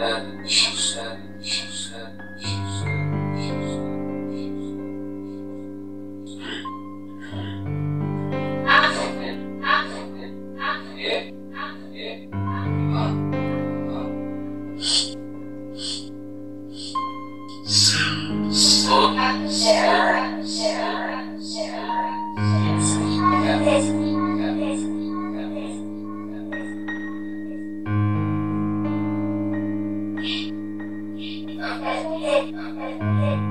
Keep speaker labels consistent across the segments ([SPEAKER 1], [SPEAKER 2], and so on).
[SPEAKER 1] said, she said, she said, she said, she said. African, African, African. Yeah, yeah. Huh? Huh? Sound, sound, sound, sound, sound, sound. ママに。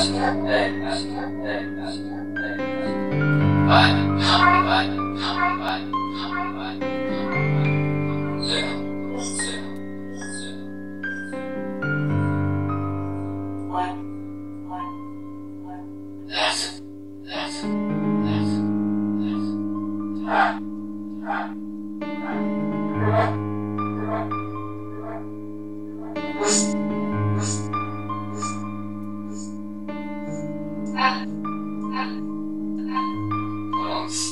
[SPEAKER 1] 哎哎哎哎哎哎哎。